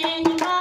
家には